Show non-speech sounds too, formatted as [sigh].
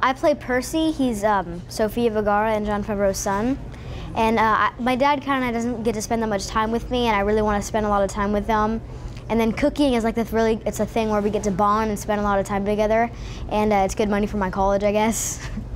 I play Percy. He's um, Sofia Vergara and Jon Favreau's son. And uh, I, my dad kind of doesn't get to spend that much time with me, and I really want to spend a lot of time with them. And then cooking is like this really, it's a thing where we get to bond and spend a lot of time together. And uh, it's good money for my college, I guess. [laughs]